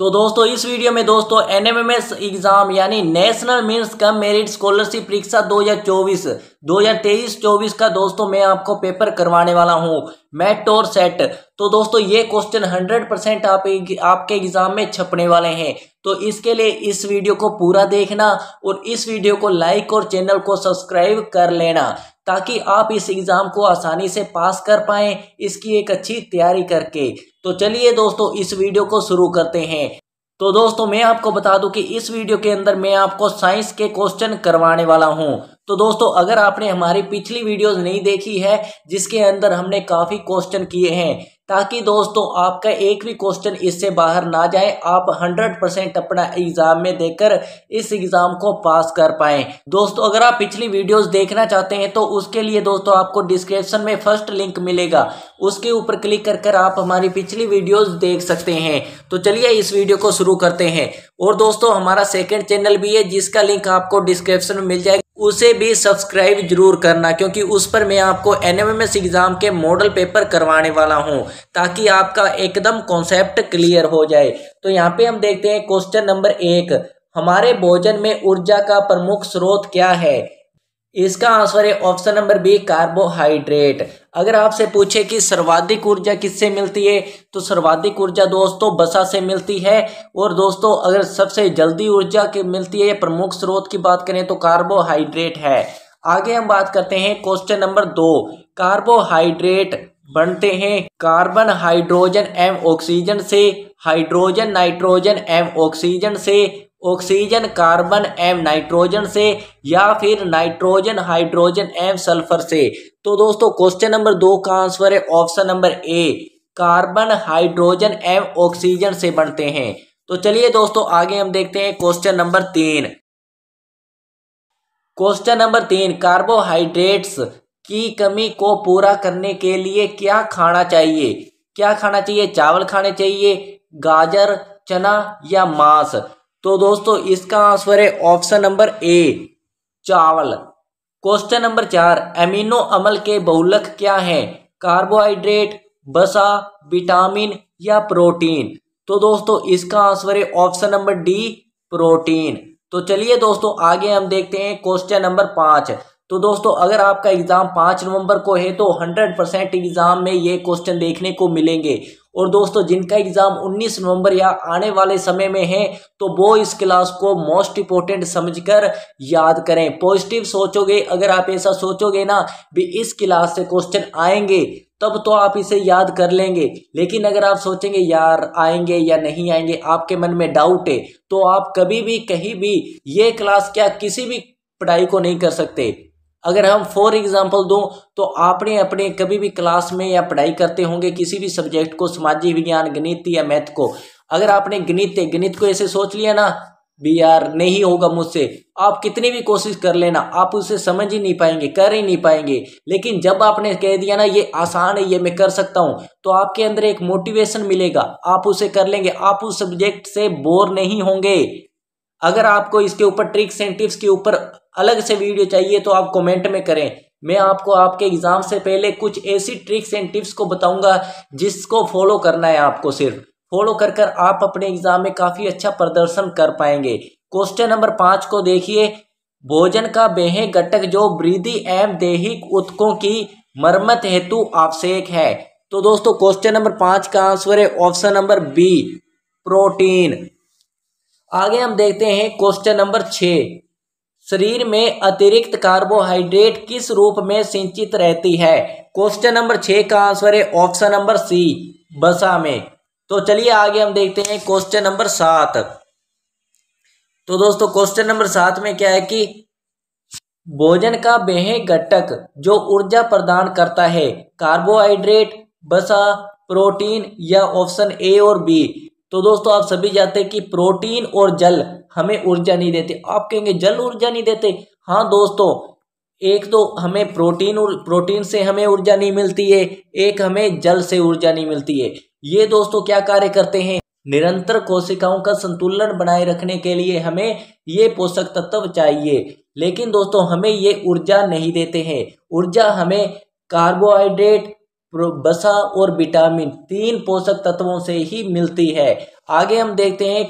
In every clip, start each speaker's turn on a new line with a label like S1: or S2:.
S1: तो दोस्तों, इस वीडियो में दोस्तों एनएमएमएस एग्ज़ाम यानी national means cum merit scholarship परीक्षा 2024 2023-24 का दोस्तों, मैं आपको पेपर करवाने वाला हूँ। मेट और सेट तो दोस्तों, ये क्वेश्चन 100 परसेंट आप आपके एग्ज़ाम में छपने वाले हैं। तो इसके लिए इस वीडियो को पूरा देखना और इस वीडियो को लाइक और चैनल को सब्सक्राइब कर लेना ताकि आप इस एग्ज़ाम को आसानी से पास कर पाएँ इसकी एक अच्छी तैयारी करके। तो चलिए दोस्तों, इस वीडियो को शुरू करते हैं। तो दोस्तों, मैं आपको बता दूँ कि इस वीडियो के अंदर मैं आपको साइंस के क्वेश्चन करवाने वाला हूँ। तो दोस्तों, अगर आपने हमारी पिछली वीडियोस नहीं देखी है, जिसके अंदर हमने काफ़ी क्वेश्चन किए हैं, ताकि दोस्तों, आपका एक भी क्वेश्चन इससे बाहर ना जाए, आप 100 परसेंट अपना एग्ज़ाम में देकर इस एग्ज़ाम को पास कर पाएँ। दोस्तों, अगर आप पिछली वीडियोस देखना चाहते हैं तो उसके लिए दोस्तों, आपको डिस्क्रिप्शन में फ़र्स्ट लिंक मिलेगा। उसके ऊपर क्लिक कर कर आप हमारी पिछली वीडियोस देख सकते हैं। तो चलिए, इस वीडियो को शुरू करते हैं। और दोस्तों, हमारा सेकेंड चैनल भी है, जिसका लिंक आपको डिस्क्रिप्शन में मिल जाएगा। उसे भी सब्सक्राइब ज़रूर करना, क्योंकि उस पर मैं आपको एनएमएमएस एग्ज़ाम के मॉडल पेपर करवाने वाला हूँ, ताकि आपका एकदम कॉन्सेप्ट क्लियर हो जाए। तो यहाँ पे हम देखते हैं क्वेश्चन नंबर एक, हमारे भोजन में ऊर्जा का प्रमुख स्रोत क्या है? इसका आंसर है ऑप्शन नंबर बी, कार्बोहाइड्रेट। अगर आपसे पूछे कि सर्वाधिक ऊर्जा किससे मिलती है तो सर्वाधिक ऊर्जा दोस्तों बसा से मिलती है। और दोस्तों, अगर सबसे जल्दी ऊर्जा की मिलती है प्रमुख स्रोत की बात करें तो कार्बोहाइड्रेट है। आगे हम बात करते हैं क्वेश्चन नंबर दो, कार्बोहाइड्रेट बनते हैं। कार्बन हाइड्रोजन एवं ऑक्सीजन से, हाइड्रोजन, नाइट्रोजन एवं ऑक्सीजन से ऑक्सीजन कार्बन एवं नाइट्रोजन से, या फिर नाइट्रोजन हाइड्रोजन एवं सल्फ़र से। तो दोस्तों क्वेश्चन नंबर दो का आंसर है option number A carbon hydrogen एवं ऑक्सीजन से बनते हैं। तो चलिए दोस्तों, आगे हम देखते हैं क्वेश्चन नंबर तीन। क्वेश्चन नंबर तीन कार्बोहाइड्रेट्स की कमी को पूरा करने के लिए क्या खाना चाहिए? क्या खाना चाहिए? चावल खाने चाहिए, गाजर, चना या मांस? तो दोस्तों, इसका आंसर है ऑप्शन नंबर ए, चावल। क्वेश्चन नंबर चार एमिनो अमल के बहुलक क्या है? कार्बोहाइड्रेट बसा विटामिन या प्रोटीन तो दोस्तों, इसका आंसर है ऑप्शन नंबर डी प्रोटीन तो चलिए दोस्तों, आगे हम देखते हैं क्वेश्चन नंबर पाँच। तो दोस्तों, अगर आपका एग्ज़ाम पाँच नवंबर को है तो हंड्रेड परसेंट एग्ज़ाम में ये क्वेश्चन देखने को मिलेंगे। और दोस्तों, जिनका एग्ज़ाम 19 नवंबर या आने वाले समय में है तो वो इस क्लास को मोस्ट इंपोर्टेंट समझकर याद करें। पॉजिटिव सोचोगे, अगर आप ऐसा सोचोगे ना, भी इस क्लास से क्वेश्चन आएँगे, तब तो आप इसे याद कर लेंगे। लेकिन अगर आप सोचेंगे, यार, आएँगे या नहीं आएँगे? आपके मन में डाउट है तो आप कभी भी, कहीं भी ये क्लास क्या किसी भी पढ़ाई को नहीं कर सकते। अगर हम फॉर एग्ज़ाम्पल दूँ तो आपने अपने कभी भी क्लास में या पढ़ाई करते होंगे, किसी भी सब्जेक्ट को सामाजिक विज्ञान, गणित या मैथ को, अगर आपने गणित गणित को ऐसे सोच लिया ना, भी यार, नहीं होगा मुझसे, आप कितनी भी कोशिश कर लेना, आप उसे समझ ही नहीं पाएँगे, कर ही नहीं पाएँगे। लेकिन जब आपने कह दिया ना, ये आसान है, ये मैं कर सकता हूँ तो आपके अंदर एक मोटिवेशन मिलेगा, आप उसे कर लेंगे, आप उस सब्जेक्ट से बोर नहीं होंगे। अगर आपको इसके ऊपर ट्रिक्स एंड टिप्स के ऊपर अलग से वीडियो चाहिए तो आप कमेंट में करें। मैं आपको आपके एग्ज़ाम से पहले कुछ ऐसी ट्रिक्स एंड टिप्स को बताऊँगा, जिसको फॉलो करना है आपको सिर्फ़। फॉलो कर कर आप अपने एग्ज़ाम में काफ़ी अच्छा प्रदर्शन कर पाएँगे। क्वेश्चन नंबर पाँच को देखिए। भोजन का बेह घटक जो वृद्धि एवं देहिक उत्कों की मरम्मत हेतु आवश्यक है। तो दोस्तों क्वेश्चन नंबर पाँच का आंसर है ऑप्शन नंबर बी प्रोटीन आगे हम देखते हैं क्वेश्चन नंबर छ शरीर में अतिरिक्त कार्बोहाइड्रेट किस रूप में सिंचित रहती है? क्वेश्चन नंबर छह का आंसर है ऑप्शन नंबर सी, बसा में। तो चलिए आगे हम देखते हैं क्वेश्चन नंबर सात। तो दोस्तों, क्वेश्चन नंबर सात में क्या है कि भोजन का बेह घटक जो ऊर्जा प्रदान करता है, कार्बोहाइड्रेट, बसा, प्रोटीन या ऑप्शन ए और बी। तो दोस्तों, आप सभी जानते हैं कि प्रोटीन और जल हमें ऊर्जा नहीं देते। आप कहेंगे, जल ऊर्जा नहीं देते? हाँ दोस्तों, एक तो हमें प्रोटीन प्रोटीन से हमें ऊर्जा नहीं मिलती है, एक हमें जल से ऊर्जा नहीं मिलती है। ये दोस्तों क्या कार्य करते हैं? निरंतर कोशिकाओं का संतुलन बनाए रखने के लिए हमें ये पोषक तत्व चाहिए। लेकिन दोस्तों, हमें ये ऊर्जा नहीं देते हैं। ऊर्जा हमें कार्बोहाइड्रेट बसा और विटामिन तीन पोषक तत्वों से ही मिलती है। आगे हम देखते हैं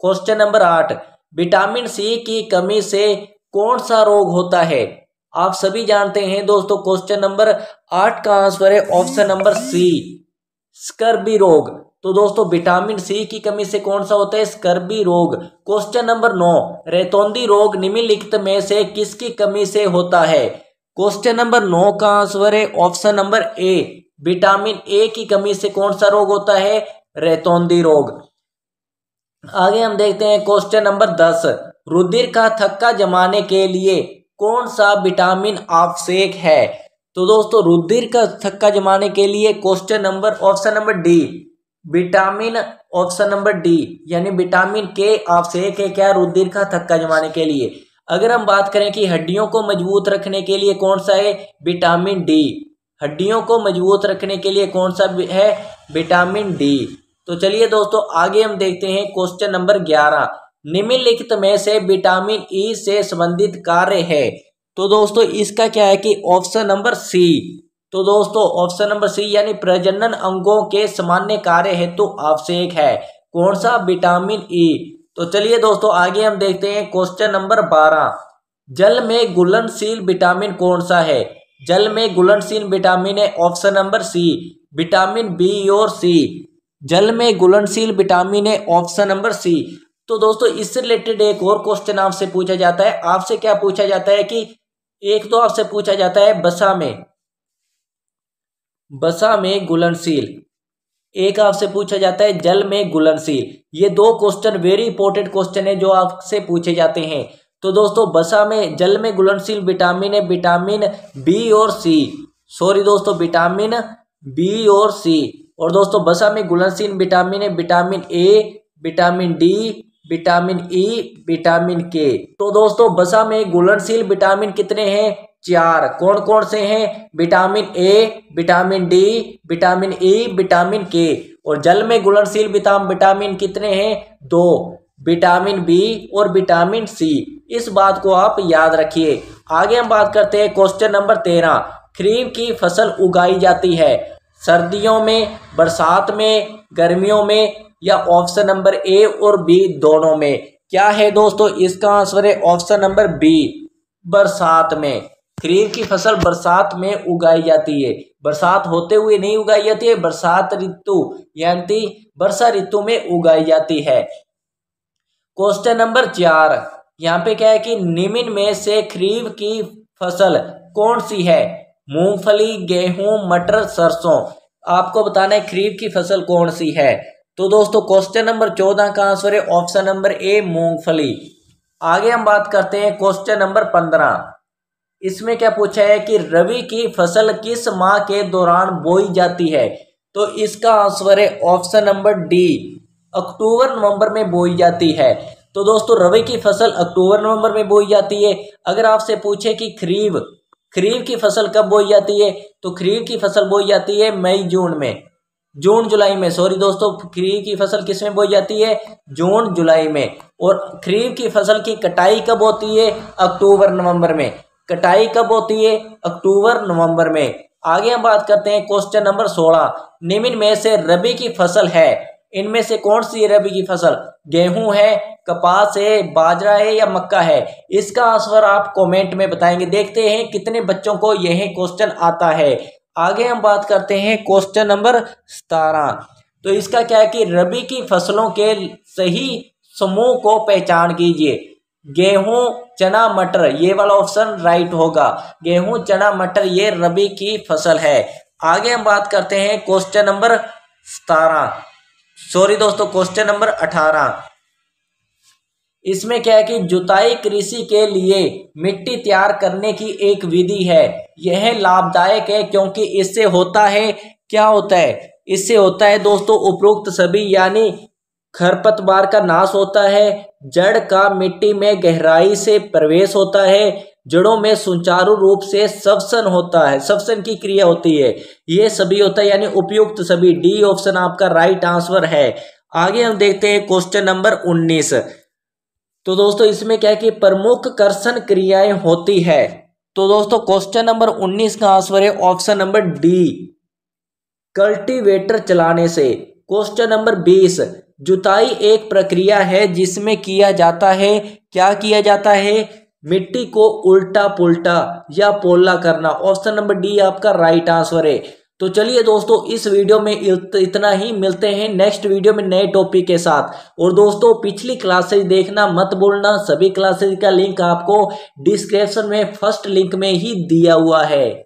S1: क्वेश्चन नंबर आठ। विटामिन सी की कमी से कौन सा रोग होता है? आप सभी जानते हैं दोस्तों क्वेश्चन नंबर आठ का आंसर है ऑप्शन नंबर सी, स्कर्बी रोग। तो दोस्तों विटामिन सी की कमी से कौन सा होता है? स्कर्बी रोग। क्वेश्चन नंबर नौ, रेतौंदी रोग निम्नलिखित में से किसकी कमी से होता है? क्वेश्चन नंबर नौ का आंसर है option number A vitamin A की कमी से कौन सा रोग होता है? रेतौंदी रोग। आगे हम देखते हैं क्वेश्चन नंबर दस, रुधिर का थक्का जमाने के लिए कौन सा विटामिन आवश्यक है? तो दोस्तों, रुधिर का थक्का जमाने के लिए question number option number D vitamin option number D यानी विटामिन के आवश्यक है क्या रुधिर का थक्का जमाने के लिए? अगर हम बात करें कि हड्डियों को मज़बूत रखने के लिए कौन सा है? Vitamin D. हड्डियों को मज़बूत रखने के लिए कौन सा है? Vitamin D. तो चलिए दोस्तों, आगे हम देखते हैं क्वेश्चन नंबर ग्यारह। निम्नलिखित में से विटामिन ई से संबंधित कार्य है। तो दोस्तों, इसका क्या है कि ऑप्शन नंबर सी। तो दोस्तों, ऑप्शन नंबर सी यानी प्रजनन अंगों के सामान्य कार्य हेतु तो आवश्यक है। कौन सा? Vitamin E. तो चलिए दोस्तों, आगे हम देखते हैं क्वेश्चन नंबर बारह। जल में घुलनशील विटामिन कौन सा है? जल में घुलनशील विटामिन है option number C vitamin B और सी जल में घुलनशील विटामिन है ऑप्शन नंबर सी तो दोस्तों, इससे रिलेटेड एक और क्वेश्चन आपसे पूछा जाता है। आपसे क्या पूछा जाता है कि एक तो आपसे पूछा जाता है बसा में। बसा में घुलनशील। एक आपसे पूछा जाता है जल में घुलनशील। ये दो क्वेश्चन वेरी इंपॉर्टेंट क्वेश्चन है जो आपसे पूछे जाते हैं। तो दोस्तों, बसा में जल में घुलनशील विटामिन है विटामिन बी और सी सॉरी दोस्तों विटामिन बी और सी और दोस्तों, बसा में घुलनशील विटामिन है vitamin A vitamin D vitamin E vitamin K तो दोस्तों, बसा में घुलनशील विटामिन कितने हैं? चार। कौन कौन से हैं? Vitamin A vitamin D vitamin E vitamin K और जल में घुलनशील विटामिन कितने हैं? दो। विटामिन बी और विटामिन सी इस बात को आप याद रखिए। आगे हम बात करते हैं क्वेश्चन नंबर तेरह। खरीफ की फ़सल उगाई जाती है। सर्दियों में, बरसात में, गर्मियों में या ऑप्शन नंबर ए और बी दोनों में? क्या है दोस्तों? इसका आंसर है ऑप्शन नंबर बी बरसात में। खरीफ की फ़सल बरसात में उगाई जाती है। बरसात होते हुए नहीं उगाई जाती है, बरसात ऋतु, यानी वर्षा ऋतु में उगाई जाती है। क्वेश्चन नंबर चार, यहाँ पे क्या है कि निम्न में से खरीफ की फ़सल कौन सी है? मूंगफली, गेहूँ, मटर, सरसों। आपको बताना है खरीफ की फ़सल कौन सी है। तो दोस्तों, क्वेश्चन नंबर चौदह का आंसर है ऑप्शन नंबर ए, मूंगफली। आगे हम बात करते हैं क्वेश्चन नंबर पंद्रह। इसमें क्या पूछा है कि रवि की फ़सल किस माह के दौरान बोई जाती है? तो इसका आंसर है ऑप्शन नंबर डी, अक्टूबर नवंबर में बोई जाती है। तो दोस्तों, रवि की फ़सल अक्टूबर नवंबर में बोई जाती है। अगर आपसे पूछे कि खरीफ खरीफ की फ़सल कब बोई जाती है तो खरीफ की फ़सल बोई जाती है मई, जून में। जून, जुलाई में। सॉरी दोस्तों, खरीफ की फ़सल किसमें बोई जाती है? जून, जुलाई में। और खरीफ की फ़सल की कटाई कब होती है? अक्टूबर, नवंबर में। कटाई कब होती है? अक्टूबर, नवंबर में। आगे हम बात करते हैं क्वेश्चन नंबर सोलह। निम्न में से रबी की फ़सल है। इनमें से कौन सी रबी की फ़सल? गेहूँ है, कपास है, बाजरा है या मक्का है? इसका आंसर आप कमेंट में बताएँगे। देखते हैं कितने बच्चों को यह क्वेश्चन आता है। आगे हम बात करते हैं क्वेश्चन नंबर सतारह। तो इसका क्या है कि रबी की फ़सलों के सही समूह को पहचान कीजिए। गेहूँ, चना, मटर, ये वाला ऑप्शन राइट होगा। गेहूँ, चना, मटर, ये रबी की फ़सल है। आगे हम बात करते हैं क्वेश्चन नंबर सतारह। सॉरी दोस्तों क्वेश्चन नंबर अठारह। इसमें क्या है कि जुताई कृषि के लिए मिट्टी तैयार करने की एक विधि है। यह लाभदायक है क्योंकि इससे होता है, क्या होता है? इससे होता है दोस्तों, उपरोक्त सभी, यानी खरपतवार का नाश होता है, जड़ का मिट्टी में गहराई से प्रवेश होता है, जड़ों में सुचारू रूप से सवसन होता है सवसन की क्रिया होती है। ये सभी होता है, यानी उपयुक्त सभी। डी ऑप्शन आपका राइट आंसर है। आगे हम देखते हैं क्वेश्चन नंबर उन्नीस। तो दोस्तों, इसमें क्या है कि प्रमुख कर्षण क्रियाएँ होती है। तो दोस्तों, क्वेश्चन नंबर उन्नीस का आंसर है ऑप्शन नंबर डी। कल्टीवेटर चलाने से। क्वेश्चन नंबर बीस। जुताई एक प्रक्रिया है जिसमें किया जाता है। क्या किया जाता है? मिट्टी को उल्टा पुल्टा या पोला करना। ऑप्शन नंबर डी आपका राइट आंसर है। तो चलिए दोस्तों, इस वीडियो में इतना ही। मिलते हैं नेक्स्ट वीडियो में नए टॉपिक के साथ। और दोस्तों, पिछली क्लासेज देखना मत बोलना सभी क्लासेज का लिंक आपको डिस्क्रिप्शन में फ़र्स्ट लिंक में ही दिया हुआ है।